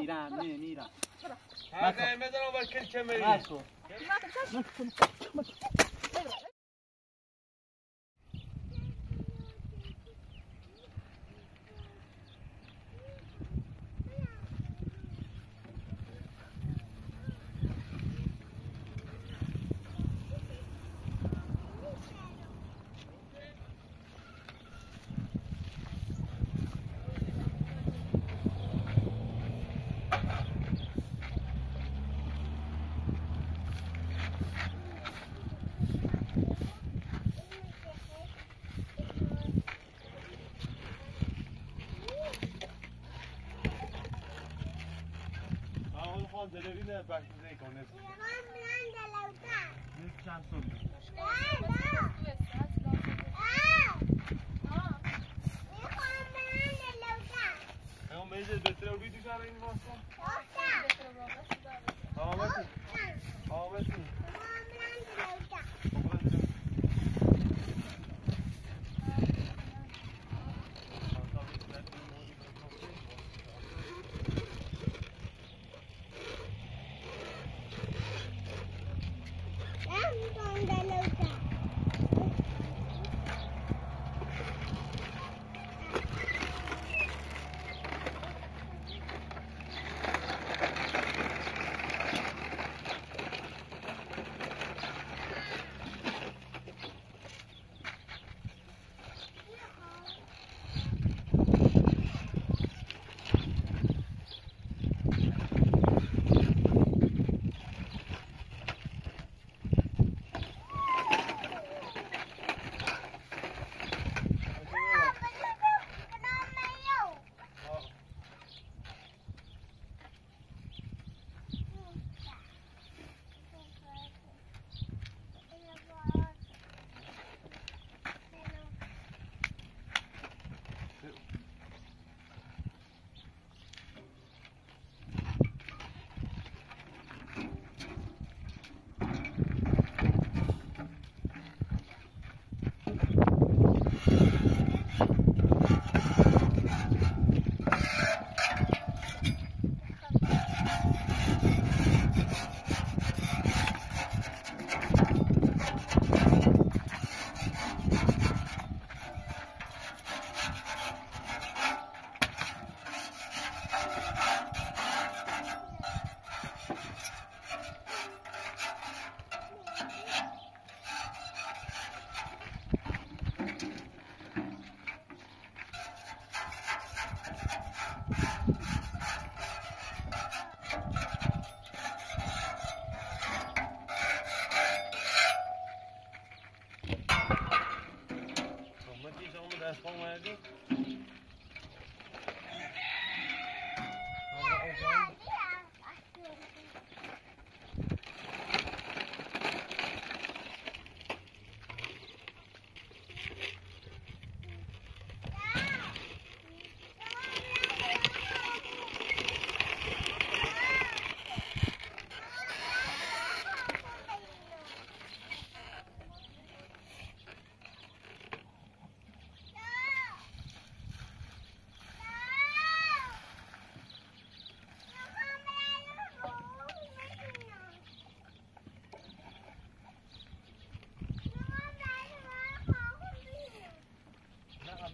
mira, mira, mira. Marco. Marco.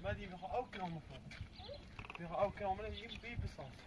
Maar die wil ook helemaal voor. Die wil ook komen, die, die bestand.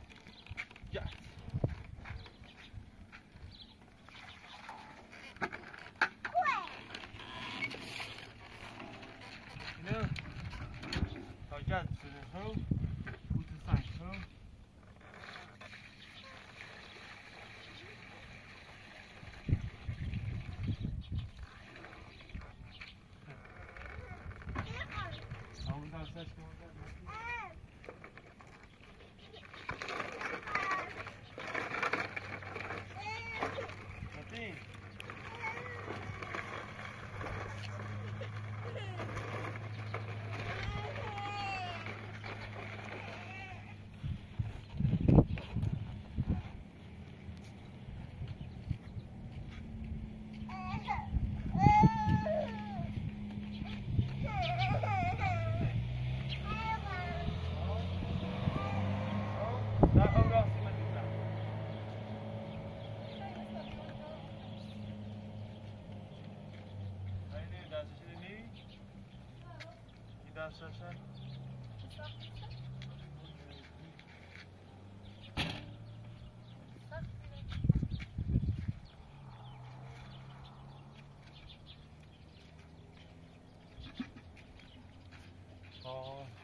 哦。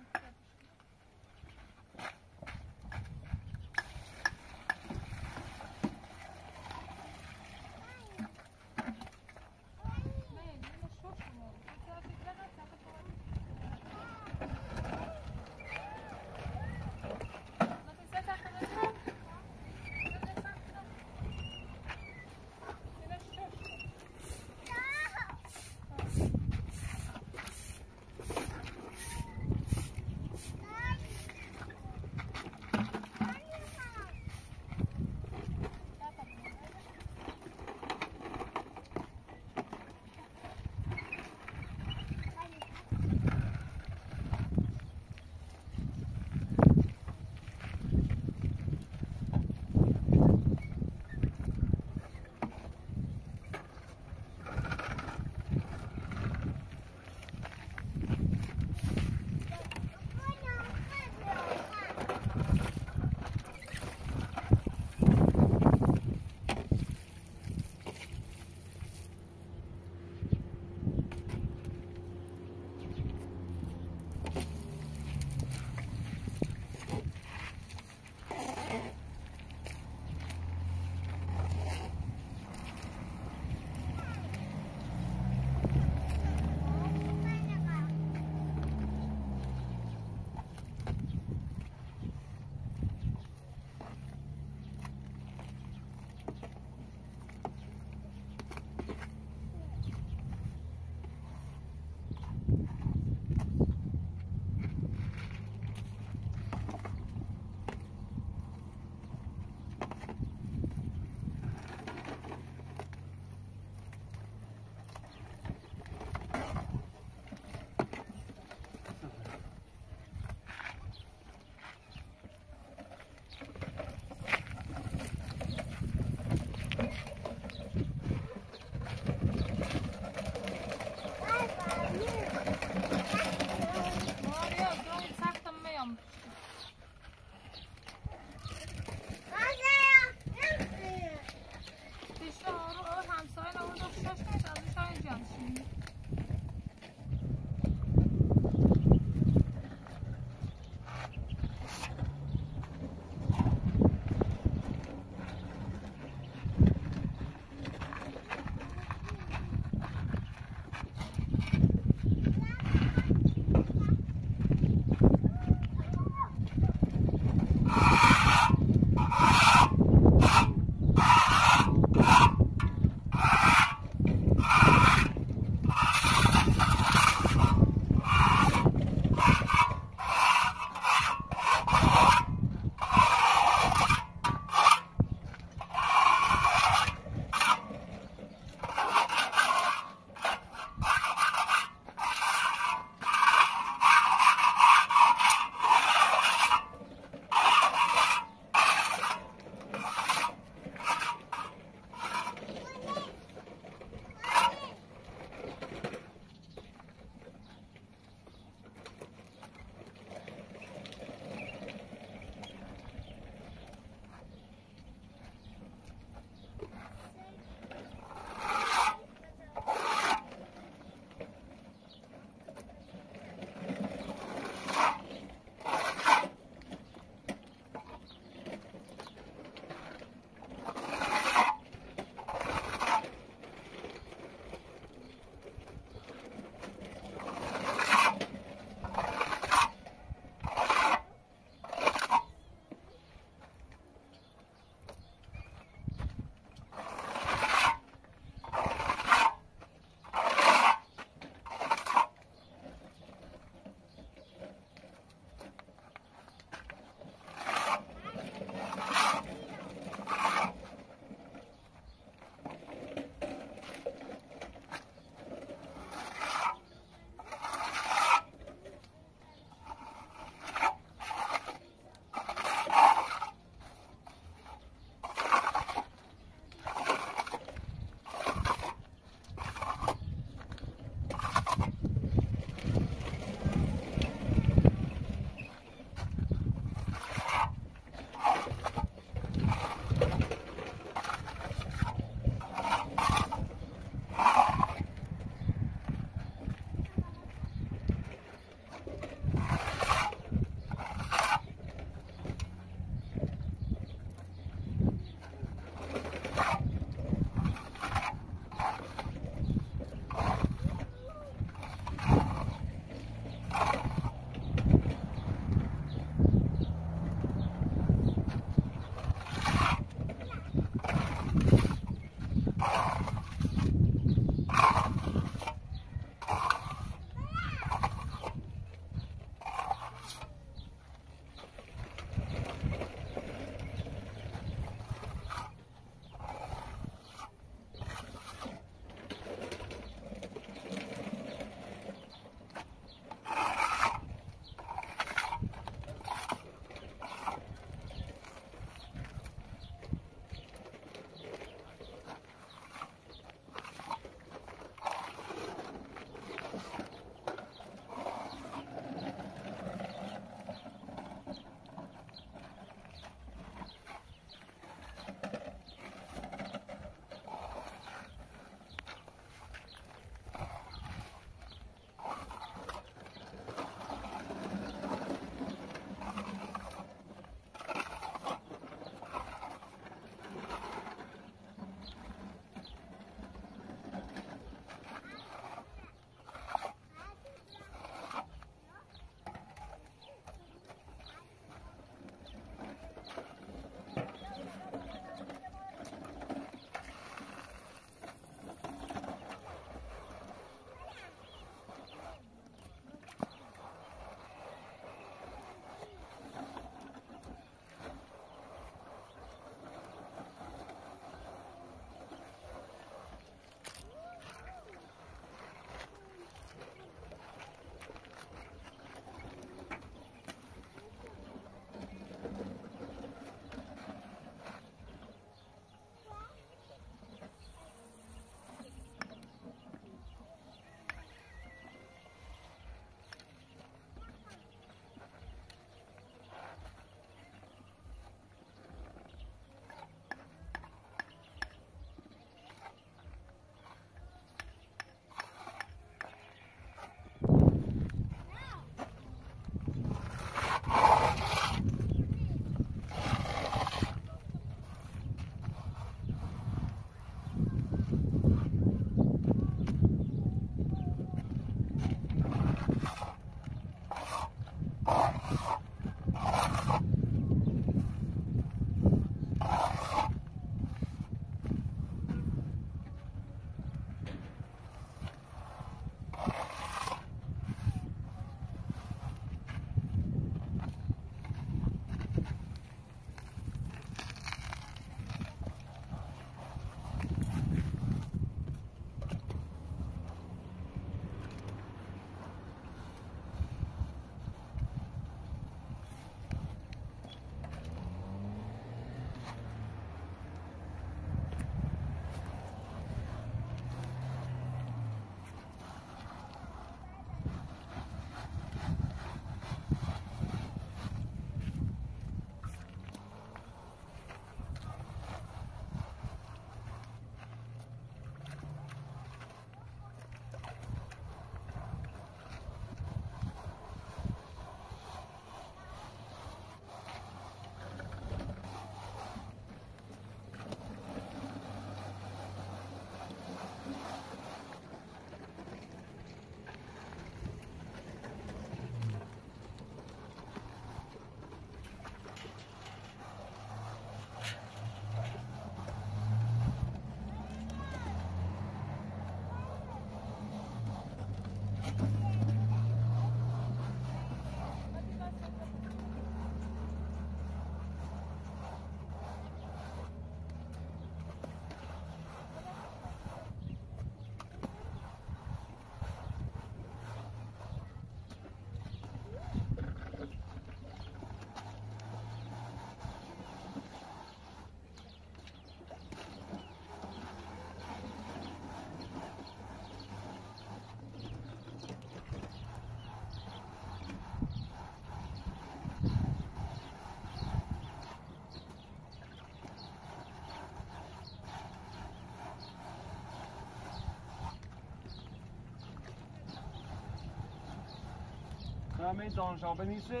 mēs on žalbenīši.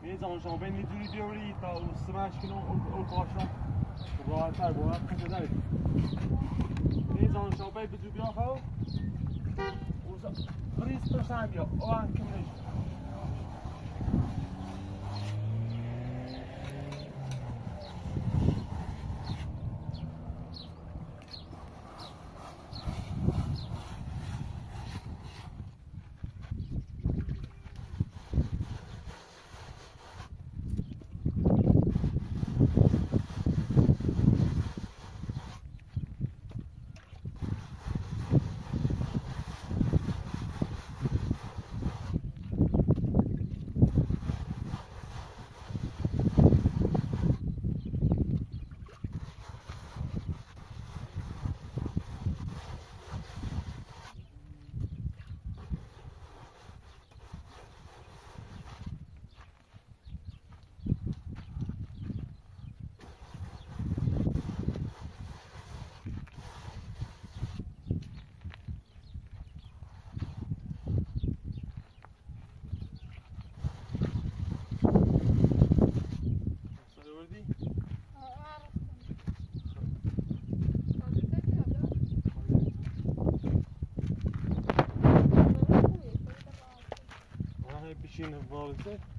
Mēs on žalbenī duri duri, tā uz smaškinu ulkošu. Tā tā būvā, kas tad arī. Mēs on žalbenī duri duri, uz 30 sāmju, oan kimnešu. balıkçı.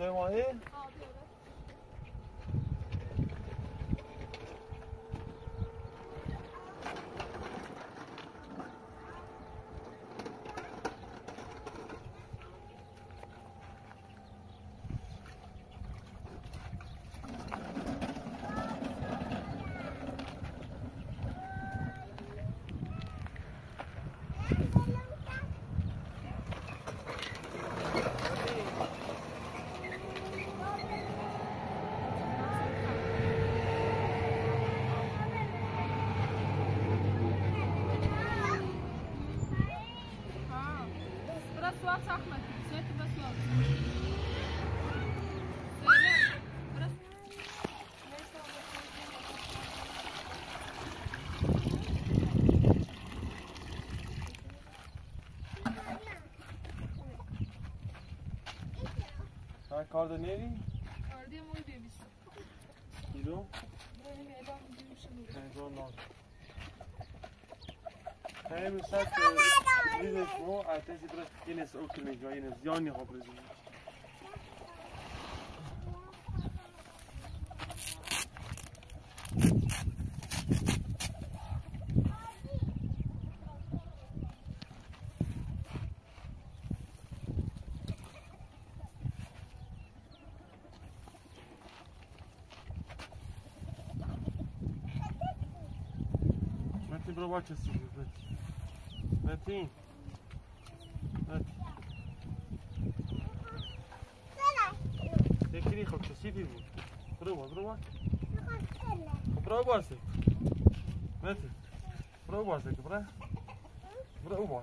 two right here. کارد نیری؟ کارد یه مول بیمیستم کیلو؟ برای میدان میدیم شنو بیمیستم میدان نار نه. ساعت بیدش رو اتشی برای این از اوکی میگوه یانی ها çesin. Metin. Metin. Tekri خب کسی بی بود برو با برو با خب برو باسه متی برو باسه که برو برو با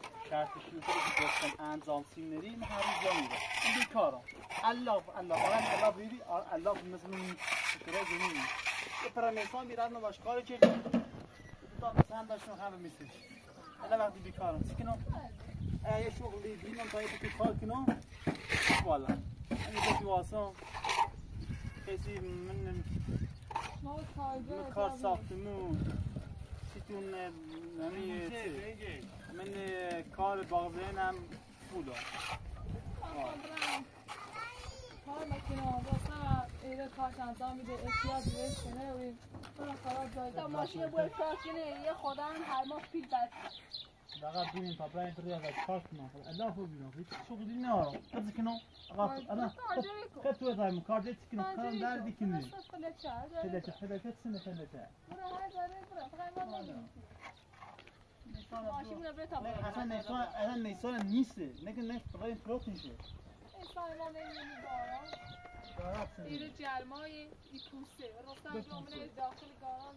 شرط شروطی که گفتم انجام سیمنری این هر روز جا میره. این بیکارم الله الله آرام الله بیری الله مثل این فکره زمینی یه پرمیسان میرن و باش کاری که تا مثلا داشتم همه میسیش الله وقتی بیکارم. چی کنم؟ یه شغلی بینم تا یه کار کنم. والا. همین کسی واسم کسی من کار ساختمون. چیتون یعنی؟ من کار باغبینم پولا. کار مکینه واسه ایره کارش انجام میده احتیاج بهش کنه. و برو خراب جای تا ماشین کار کنه یه هم هر ماه پیل بد فقط ببین برای اینطوری از کار کنم الله بینم هیچ شغلی ندارم کسی کنم آقا انا کنم کارم در دیکنی خلته خلته سنه خلته ماشین رو تا نه اصلا نیسان نیسان نیسته نه که نه فقط فروخت میشه دارد سنه ایره جلمای ای پوسته رستم جامعه داخل گاراژ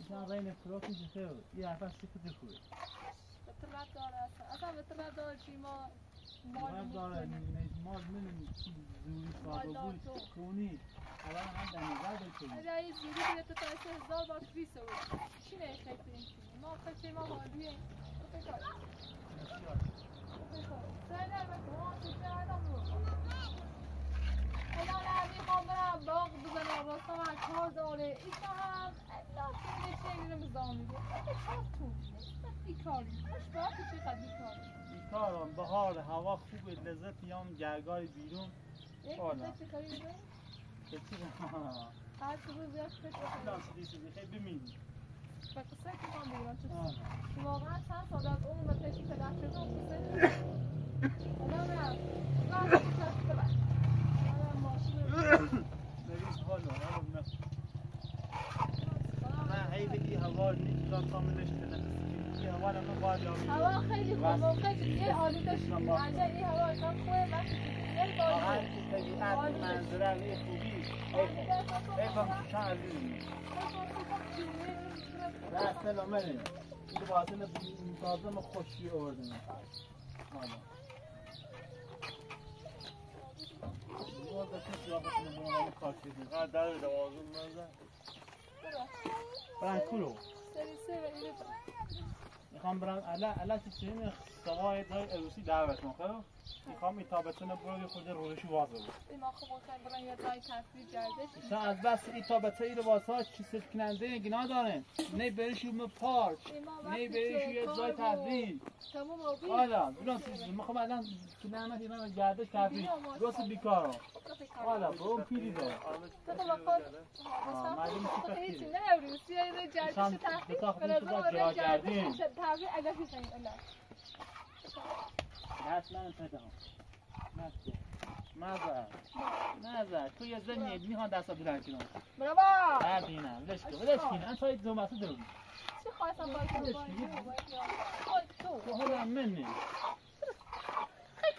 مثلا بین فروخت میشه خیلی یه از سیفت خوبه؟ داره اصلا. اصلا داره چی؟ ما مال داره مال من زوری تو. بود کنی الان هم در نظر بکنی اگر یه زیری بیره تو تا سه هزار بار چی نه این ما فکر ما حالیه بکار بکار تو رو؟ هم می‌خوام برم باغ بزنم واسه من کار داره این هم الا کنه چه اینو مزام میگه اگه کار تو بیکاری خوش باید که چقدر بیکاری بیکارم بهار هوا خوبه لذت میام گرگاری بیرون. یک بالا. چه کاری میگه که چی؟ هر چه روز یک فکر کنم دانسی دیسی خیلی ببینی. و قصه که من آه. که واقعا چند سال از پدر قصه آدم رفت. تو چشم ببر آدم ماشین رو ببین حالا نه من هی بگی هوا نیست کاملش تنفس هوا هم باید هوا خیلی خوبه خیلی یه آلوده شده انجا این هوا اصلا خوبه وقتی کی طبیعت منظره یه خوبی که چند عزیزی دست نلومنه این باطن تازه خوشی آوردن حالا و ایره تا می‌خوام برم. الا الا چیزی سوای دای عروسی دعوت می‌خوام می‌خوام ایتابتون برو خود روشی وازه بود ما خوب بخوایم برن یه جای تفریح گردش از بس ایتابته ای رو واسه چی سفت کننده گناه دارن نه بریش اون پارک نه بریش یه جای تفریح تمام آبی حالا درست می‌خوام الان که نعمت اینا گردش تفریح درست بیکارم حالا برو پیری دار. تو تو بخور آه، معلومه که تو هیچی تفریح. نه روسی یه گردش تفریح به تو نظر با آره کردیم. تفریح اگه پیش این من پدام نزد نزد تو یه زن یبنی ها دستا بیرن کنم. برابا نه بینم ولش کن. ولش کن. انت های دو مسو درو چی خواستم باید کنم تو. خیلی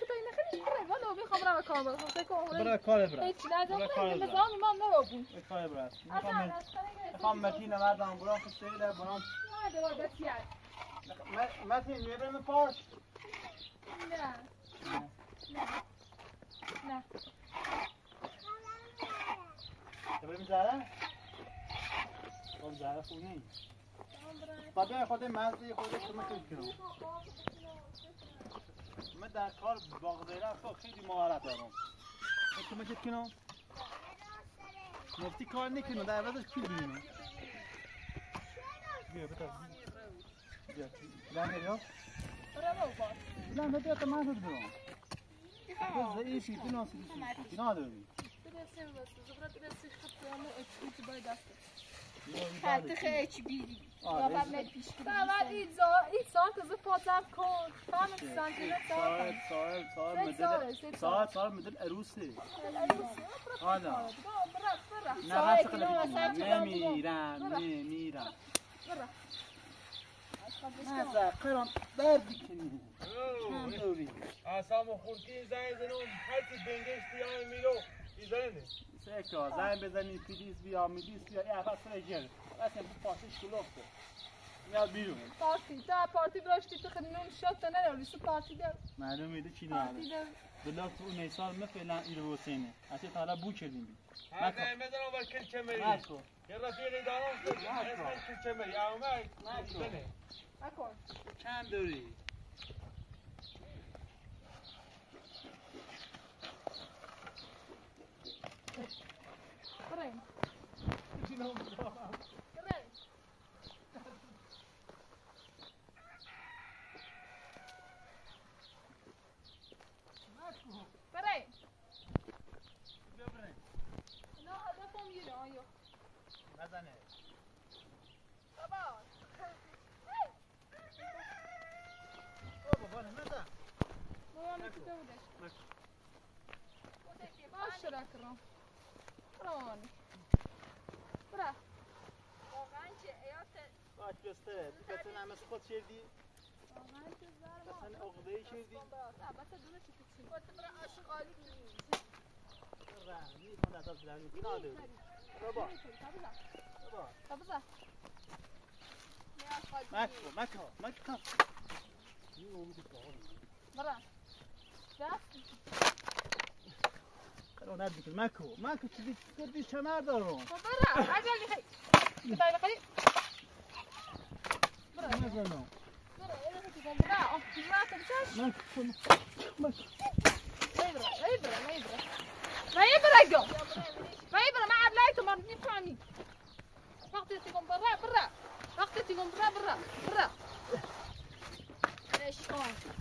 ولی آبی خواهم برم کار فکر کنم برای کار برم هیچ برای کار خیلی برم. نظام من نرابون برای کار اصلا می‌خوام متین مردم برام ده برام نه بسیار. متین میرم پارک نه. نه. تو بریم زاره خب زاره خوب نیست. بابا خود مزه خود کمک کنم من در کار باغ دیره خب خیلی مهارت دارم. من کمکت کنم مفتی کار نکنم در عوضش پول بینم بیا بیا لانه یا برابا لانه بیا. تا من شد برام تو ضعیفی تو ناسیدی نداری برسیم بس زبرت برسی خط همه اچ باید دست Kärti hiç biri. آره. Ya ben ne pişkin. Ben var İzo, İzo kızı fotoğraf kon. Tamam mı sen kızı ساعت ساعت ساعت مدل ساعت، ساعت مدل عروسه حالا. نه نمیرم برا. نمیرم نه زقران درد کنی چند دوری اصلا خورکی زنگ زنم هر چی بنگش بیای میرو ایزنه سکا زنگ بزنی پلیس بیا میلیس بیا. ای افت فرجر اصلا bu پاسش کلوفته میاد بیرون. Parti. Ta parti براشتی تو خیلی نون شد تا نداری سو parti de. معلوم میده چی نداره de. بلا تو نیسان ما فعلا ایرو حسینه. اصلا تا حالا بو کردیم. بی هر زنگ بزنم بر کل کمری یه رفیق دارم کل کمری اومد. ایزنه نکن. چند دوری بریم. بریم. بریم. نه هدفم یه آیا. نزنه بابا. بابا نزن بابا. باشه رکرم. برانی. برا. واقعا که ایات باش بسته بتون همه خود شدی. مثلا عقده شدی نه بس دونه چی کچی. گفت برای عاشقالی رحمی کن از از رحمی کن آده بابا بابا تبزه. مکو مکو مکو برا. دست. قرار قالوا ندك ماكو ماكو تدي تدي شمال دارو برا عاد لي خي طيب قليل برا ما زلنا برا أنا كنت قاعد برا ما تمشاش ماكو ماكو ما يبرا ما يبرا ما يبرا ما يبرا جو ما يبرا ما عاد لايتو ما بدي فهمي وقتي تقوم برا برا وقتي تقوم برا برا برا إيش هون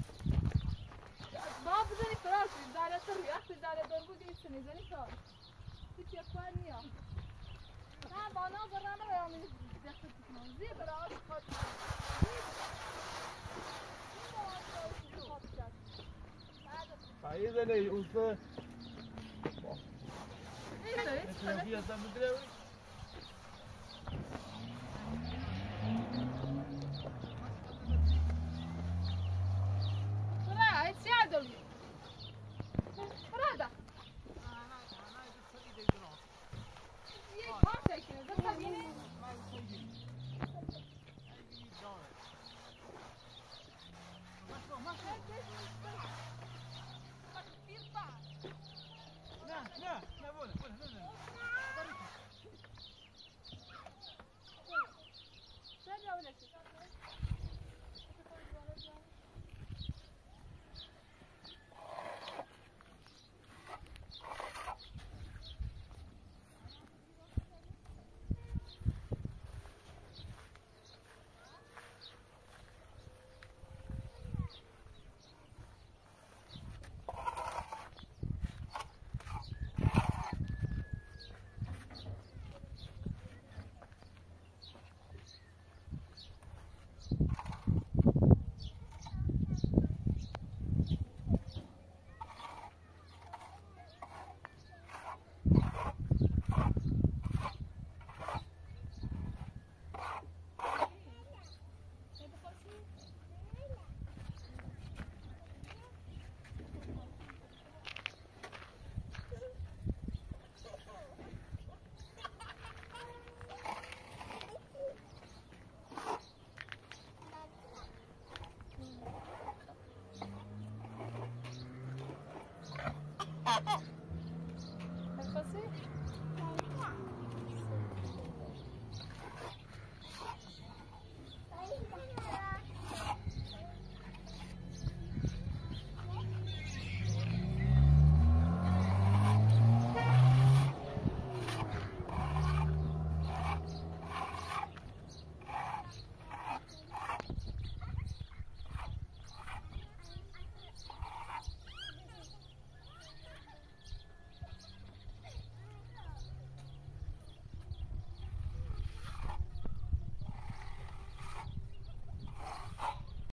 ليش ما بزني فراش دالة تري أخي دالة دربو دي سني زني فراش. كنت يا كوانيا. لا بانا برا ما يوم دخلت زي براش خد. ایزنه اوسته ايه ده بیا اصلا میدره برا تساعدوا برا ده